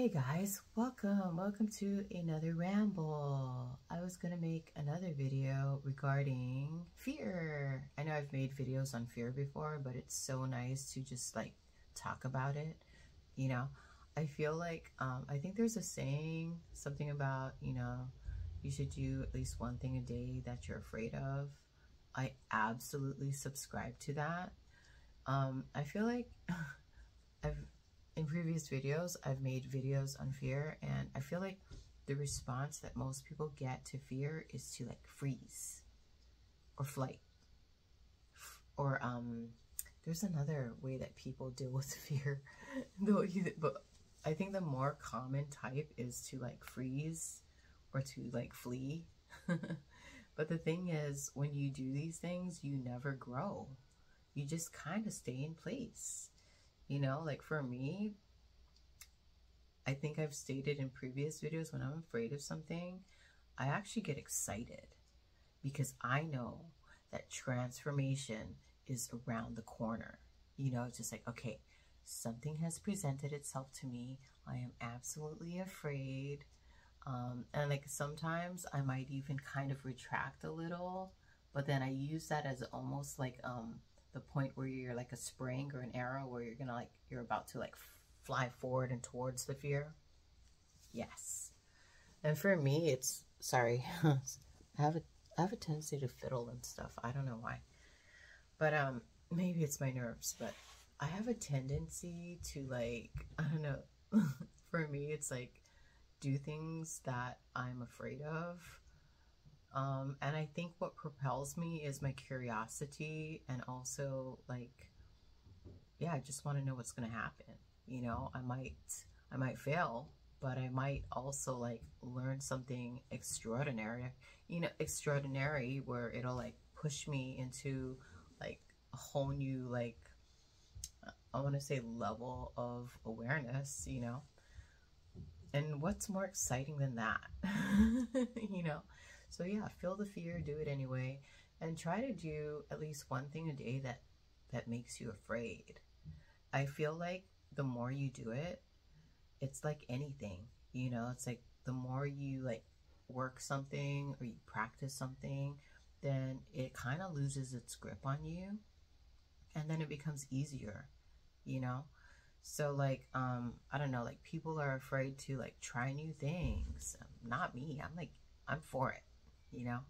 Hey guys, welcome. Welcome to another ramble. I was going to make another video regarding fear. I know I've made videos on fear before, but it's so nice to just like talk about it. You know, I feel like, um, I think there's a saying, something about, you know, you should do at least one thing a day that you're afraid of. I absolutely subscribe to that. Um, I feel like I've in previous videos, I've made videos on fear, and I feel like the response that most people get to fear is to like freeze or flight. Or um, there's another way that people deal with fear, though. but I think the more common type is to like freeze or to like flee. but the thing is, when you do these things, you never grow. You just kind of stay in place you know, like for me, I think I've stated in previous videos when I'm afraid of something, I actually get excited because I know that transformation is around the corner. You know, it's just like, okay, something has presented itself to me. I am absolutely afraid. Um, and like sometimes I might even kind of retract a little, but then I use that as almost like um, the point where you're like a spring or an arrow where you're gonna like you're about to like fly forward and towards the fear? Yes. And for me it's sorry i have a i have a tendency to fiddle and stuff. I don't know why. But um maybe it's my nerves but i have a tendency to like i don't know. For me it's like do things that i'm afraid of um, and I think what propels me is my curiosity and also like, yeah, I just want to know what's going to happen. You know, I might, I might fail, but I might also like learn something extraordinary, you know, extraordinary where it'll like push me into like a whole new, like, I want to say level of awareness, you know, and what's more exciting than that, you know? So yeah, feel the fear, do it anyway, and try to do at least one thing a day that that makes you afraid. I feel like the more you do it, it's like anything, you know, it's like the more you like work something or you practice something, then it kind of loses its grip on you and then it becomes easier, you know? So like um I don't know, like people are afraid to like try new things. Not me. I'm like I'm for it you know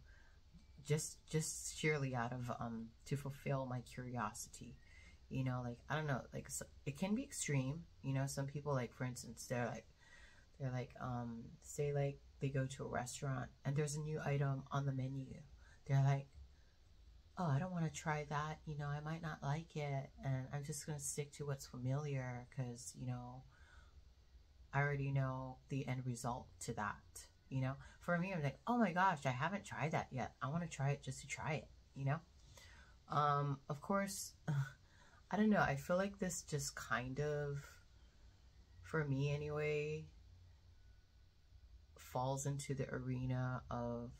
just just sheerly out of um to fulfill my curiosity. You know like i don't know like so, it can be extreme you know some people like for instance they're like they're like um say like they go to a restaurant and there's a new item on the menu. They're like oh i don't want to try that you know i might not like it and i'm just going to stick to what's familiar because you know i already know the end result to that you know? For me i'm like oh my gosh i haven't tried that yet. I want to try it just to try it you know? Um of course i don't know. I feel like this just kind of for me anyway falls into the arena of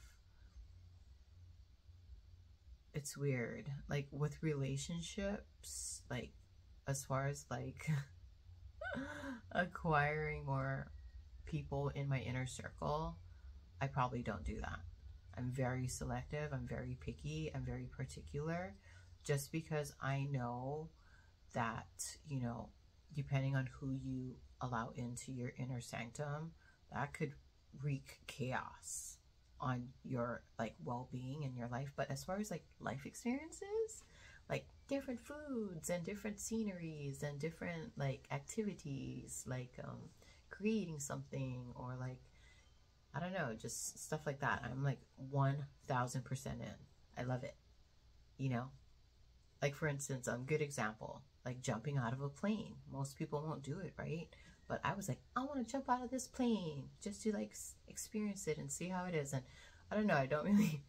it's weird. Like with relationships like as far as like acquiring more people in my inner circle, I probably don't do that. I'm very selective, I'm very picky, I'm very particular, just because I know that, you know, depending on who you allow into your inner sanctum, that could wreak chaos on your like well-being in your life but as far as like life experiences like different foods and different sceneries and different like activities like um creating something or like I don't know, just stuff like that. I'm like 1000% in. I love it. You know? Like for instance, a good example, like jumping out of a plane. Most people won't do it, right? But I was like, I want to jump out of this plane just to like experience it and see how it is. And I don't know, I don't really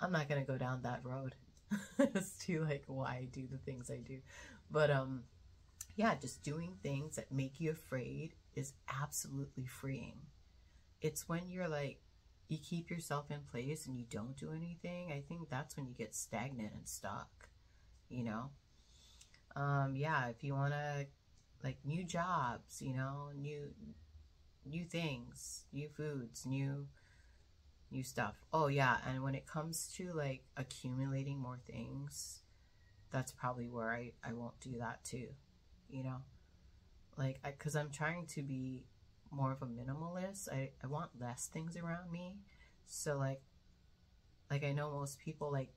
I'm not going to go down that road as to like why I do the things I do. But um yeah, just doing things that make you afraid is absolutely freeing. It's when you're like, you keep yourself in place and you don't do anything. I think that's when you get stagnant and stuck, you know? Um, yeah, if you want to like new jobs, you know, new new things, new foods, new new stuff. Oh yeah, and when it comes to like accumulating more things, that's probably where I I won't do that too, you know? Like I cuz I'm trying to be more of a minimalist. I I want less things around me. So like like I know most people like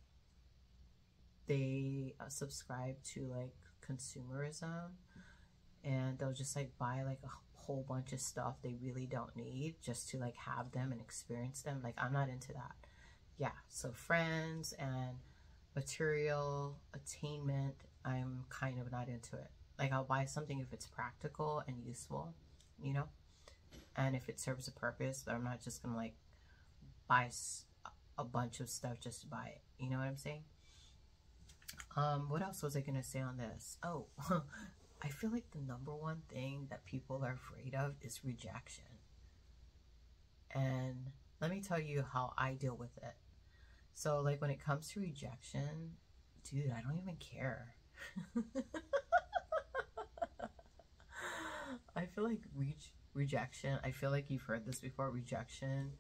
they uh, subscribe to like consumerism and they'll just like buy like a whole bunch of stuff they really don't need just to like have them and experience them like i'm not into that yeah so friends and material attainment i'm kind of not into it like i'll buy something if it's practical and useful you know and if it serves a purpose but i'm not just gonna like buy a bunch of stuff just to buy it you know what i'm saying um, what else was I going to say on this? Oh, I feel like the number one thing that people are afraid of is rejection. And let me tell you how I deal with it. So, like, when it comes to rejection, dude, I don't even care. I feel like re- rejection, I feel like you've heard this before. Rejection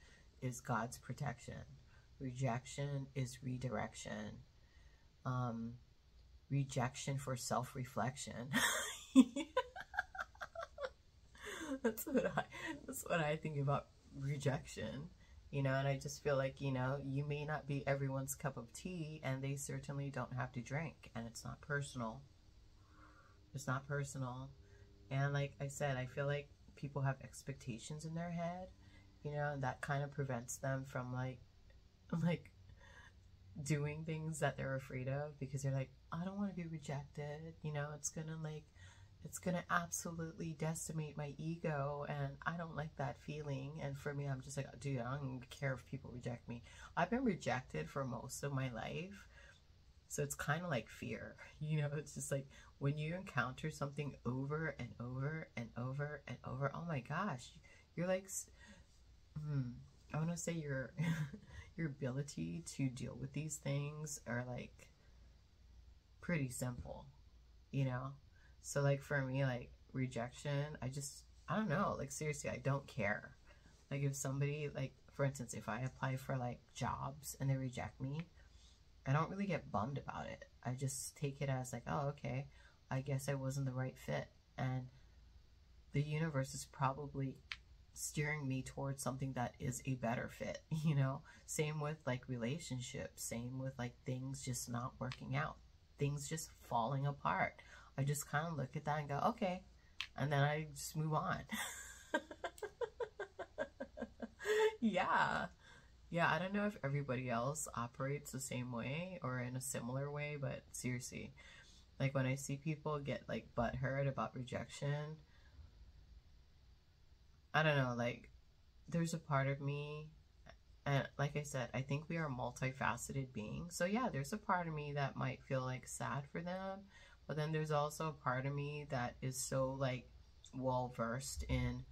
is God's protection, rejection is redirection um, rejection for self reflection. that's what I that's what I think about rejection. You know, and I just feel like, you know, you may not be everyone's cup of tea and they certainly don't have to drink and it's not personal. It's not personal. And like I said, I feel like people have expectations in their head, you know, that kind of prevents them from like like doing things that they're afraid of because they're like, I don't want to be rejected. You know, it's going to like, it's going to absolutely decimate my ego and I don't like that feeling. And for me, I'm just like, dude, I don't care if people reject me. I've been rejected for most of my life. So it's kind of like fear, you know, it's just like when you encounter something over and over and over and over, oh my gosh, you're like, hmm, I want to say you're your ability to deal with these things are like pretty simple, you know? So like for me, like rejection, I just, I don't know, like seriously, I don't care. Like if somebody, like for instance, if I apply for like jobs and they reject me, I don't really get bummed about it. I just take it as like, oh, okay, I guess I wasn't the right fit. And the universe is probably steering me towards something that is a better fit, you know? Same with like relationships, same with like things just not working out, things just falling apart. I just kind of look at that and go, okay. And then I just move on. yeah. Yeah, I don't know if everybody else operates the same way or in a similar way, but seriously, like when I see people get like butthurt about rejection, I don't know, like there's a part of me and like I said, I think we are multifaceted beings. So yeah, there's a part of me that might feel like sad for them, but then there's also a part of me that is so like well versed in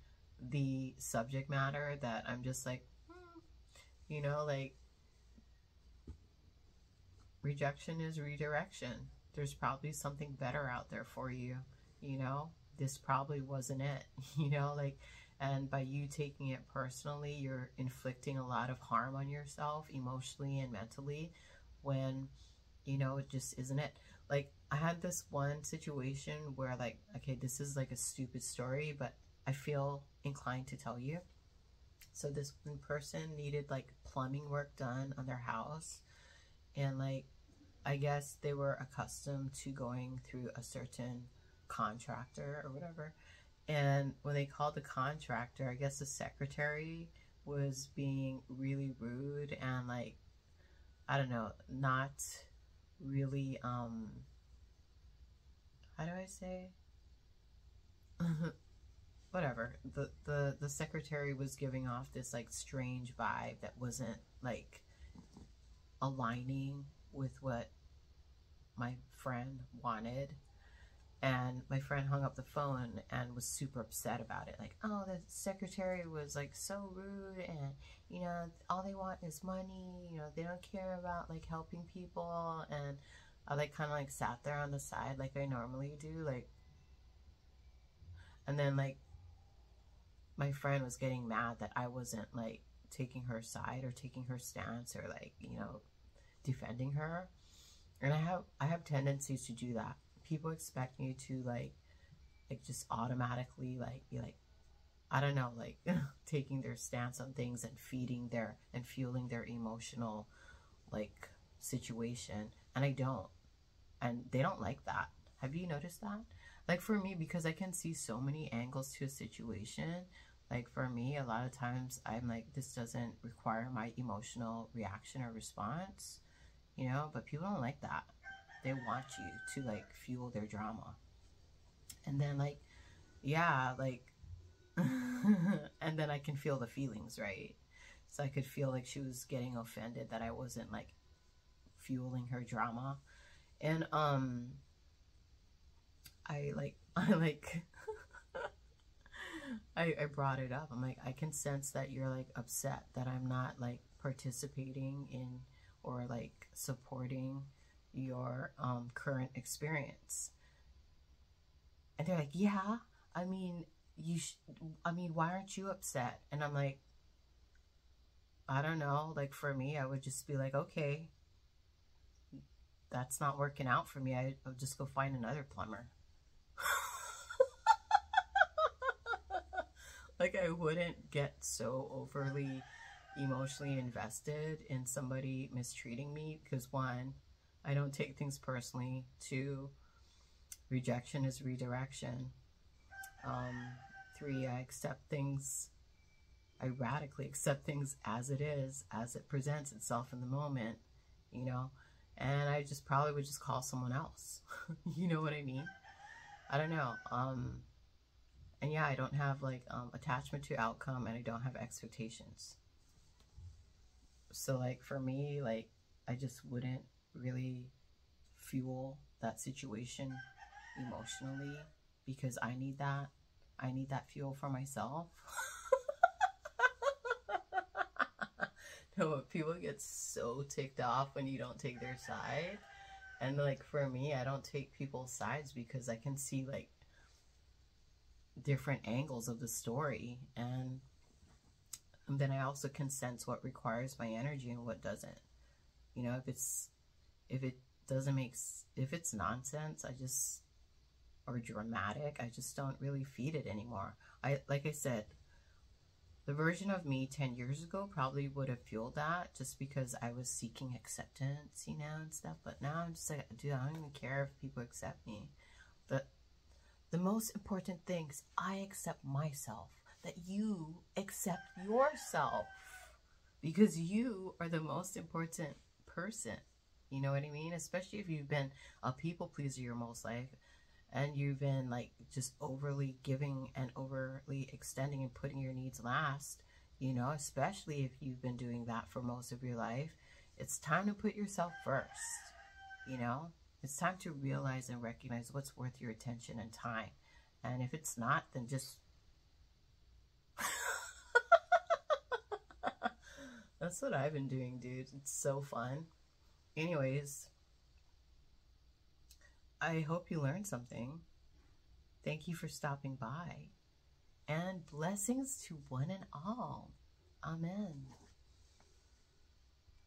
the subject matter that I'm just like, you know, like rejection is redirection. There's probably something better out there for you, you know? This probably wasn't it, you know, like and by you taking it personally, you're inflicting a lot of harm on yourself emotionally and mentally when, you know, it just isn't it. Like, I had this one situation where, like, okay, this is like a stupid story, but I feel inclined to tell you. So, this one person needed like plumbing work done on their house, and like, I guess they were accustomed to going through a certain contractor or whatever and when they called the contractor, I guess the secretary was being really rude and like, I don't know, not really, um, how do I say? Whatever. The, the, the secretary was giving off this like strange vibe that wasn't like aligning with what my friend wanted. And my friend hung up the phone and was super upset about it. Like oh the secretary was like so rude and you know all they want is money. You know they don't care about like helping people. And i like kind of like sat there on the side like i normally do like And then like my friend was getting mad that I wasn't like taking her side or taking her stance or like, you know, defending her. And I have I have tendencies to do that. People expect me to like like just automatically like be like I don't know, like taking their stance on things and feeding their and fueling their emotional like situation. And I don't. And they don't like that. Have you noticed that? Like for me, because I can see so many angles to a situation, like for me, a lot of times I'm like, this doesn't require my emotional reaction or response, you know, but people don't like that. They want you to like fuel their drama. And then like, yeah, like, and then I can feel the feelings, right? So I could feel like she was getting offended that I wasn't like fueling her drama. And um I like I like I, I brought it up. I'm like, I can sense that you're like upset that I'm not like participating in or like supporting your um, current experience. And they're like, yeah, I mean, you, I mean, why aren't you upset? And I'm like, I don't know. Like for me, I would just be like, okay, that's not working out for me. I, I'll just go find another plumber. Like I wouldn't get so overly emotionally invested in somebody mistreating me because one, I don't take things personally. Two, rejection is redirection. Um, three, I accept things, I radically accept things as it is, as it presents itself in the moment, you know, and I just probably would just call someone else. you know what I mean? I don't know. Um, and yeah, I don't have like um, attachment to outcome and I don't have expectations. So like for me, like I just wouldn't really fuel that situation emotionally because I need that. I need that fuel for myself. no, people get so ticked off when you don't take their side. And like for me, I don't take people's sides because I can see like different angles of the story and, then I also can sense what requires my energy and what doesn't. You know, if it's if it doesn't make if it's nonsense, I just or dramatic, I just don't really feed it anymore. I like I said, the version of me 10 years ago probably would have fueled that just because I was seeking acceptance, you know, and stuff. But now I'm just like, dude, I don't even care if people accept me. But the most important thing is I accept myself, that you accept yourself because you are the most important person. You know what I mean? Especially if you've been a people pleaser your most life and you've been like just overly giving and overly extending and putting your needs last, you know, especially if you've been doing that for most of your life, it's time to put yourself first, you know? It's time to realize and recognize what's worth your attention and time. And if it's not, then just... That's what I've been doing, dude. It's so fun. Anyways, I hope you learned something. Thank you for stopping by. And blessings to one and all. Amen.